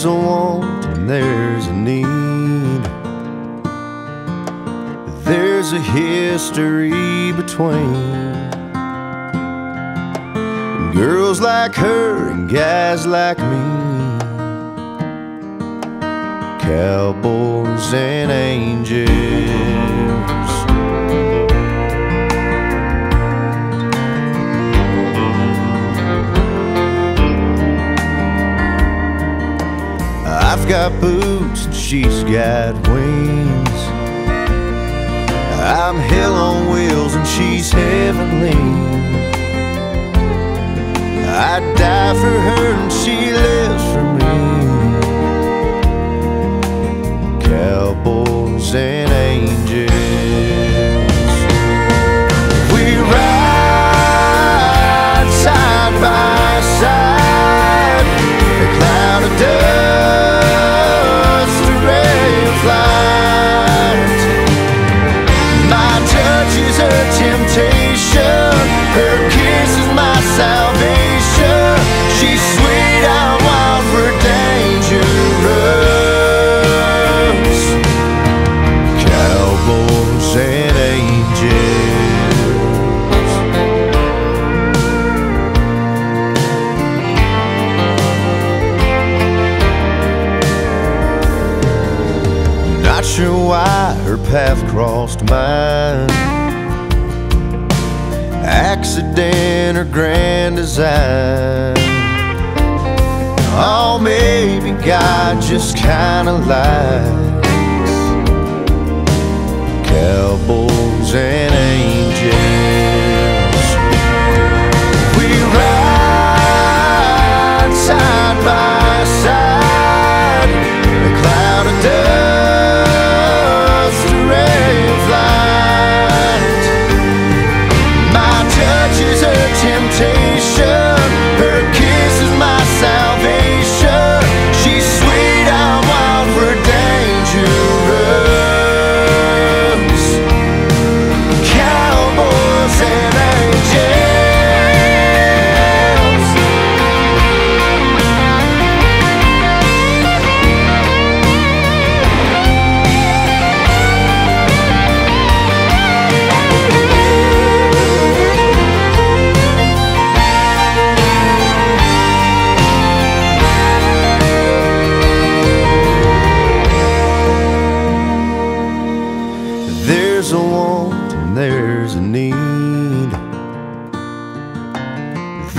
There's a want and there's a need. There's a history between girls like her and guys like me. Cowboys and angels. I've got boots and she's got wings. I'm hell on wheels sure why her path crossed mine. Accident or grand design. Oh, maybe God just kinda likes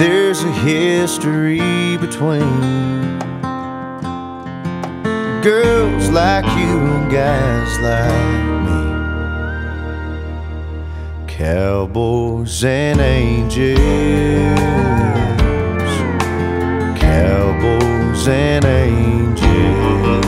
There's a history between girls like you and guys like me, cowboys and angels, cowboys and angels.